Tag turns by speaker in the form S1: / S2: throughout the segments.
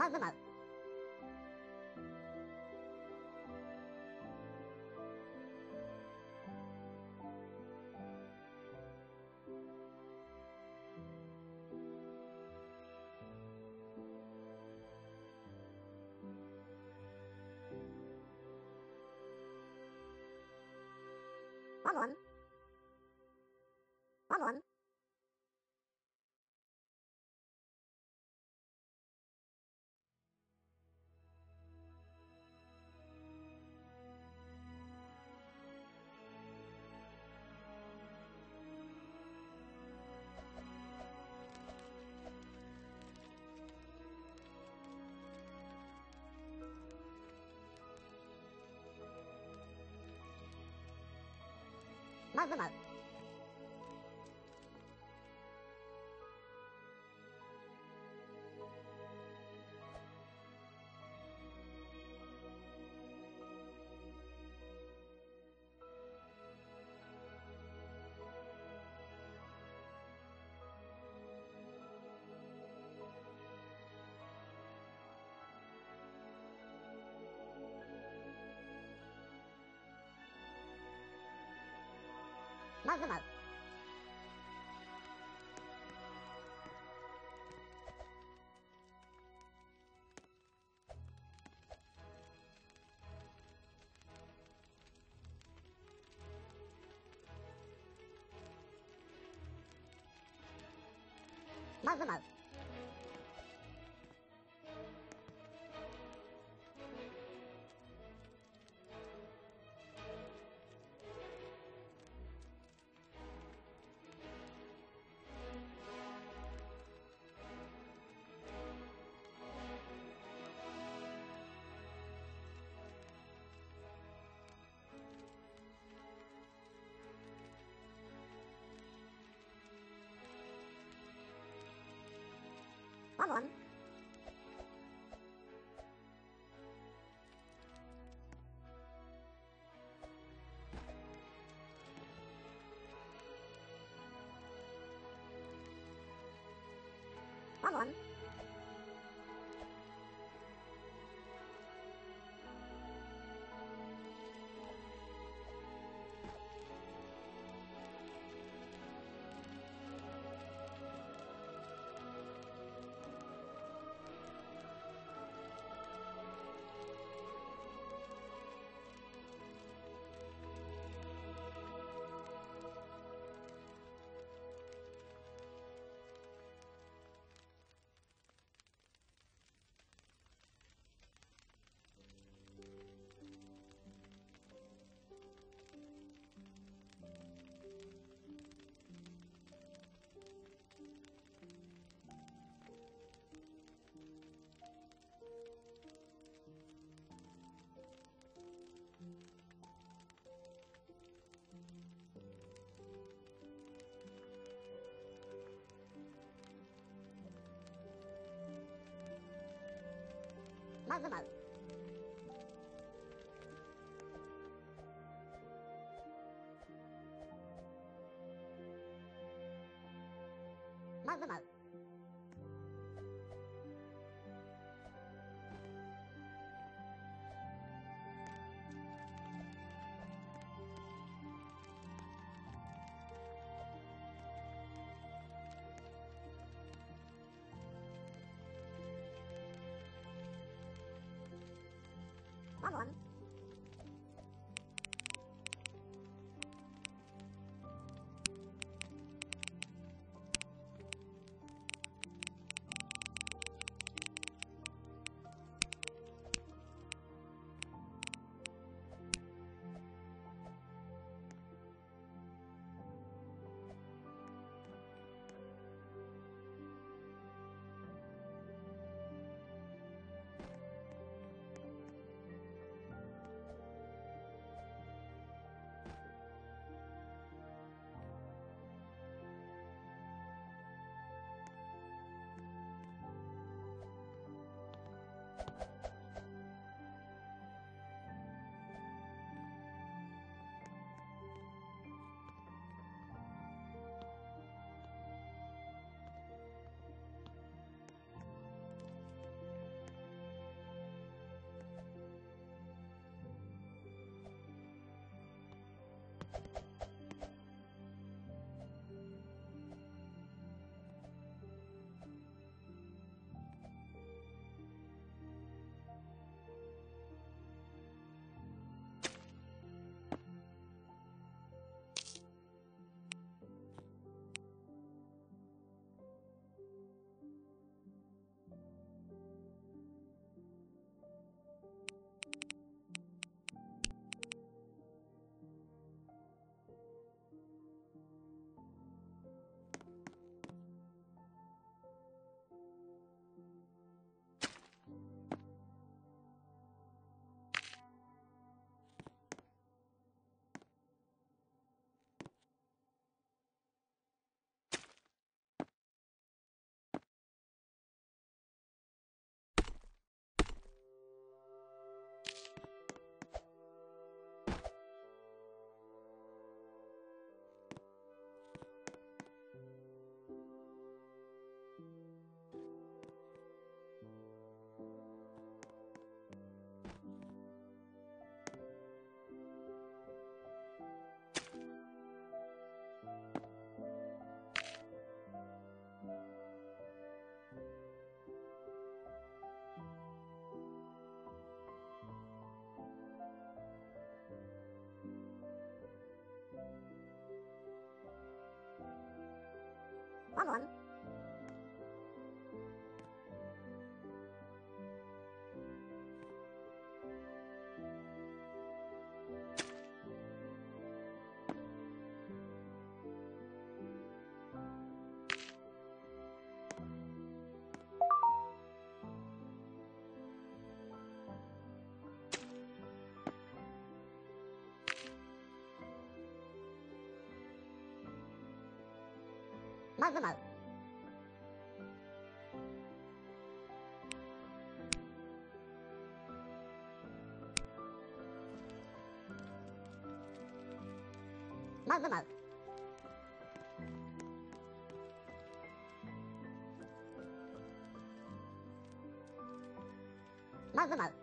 S1: まずま まずまう。まずまう。ままずまず。まずまず。まずまう。まずまう。まずまう。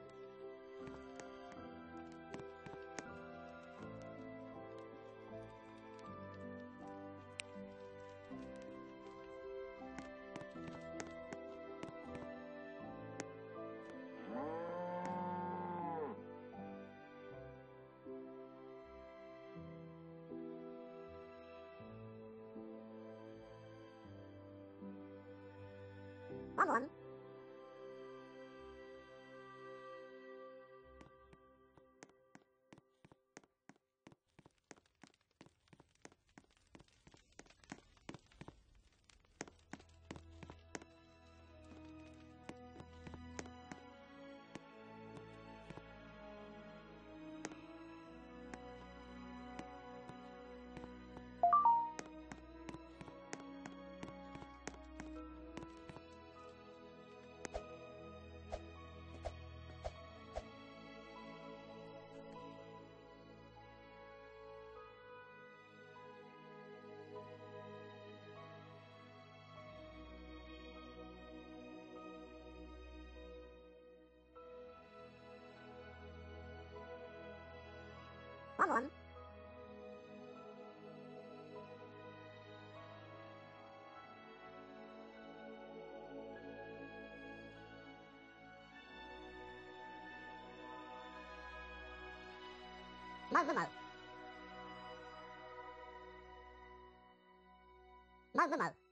S1: マグマ。マグマ。